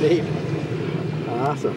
odeio. Nossa.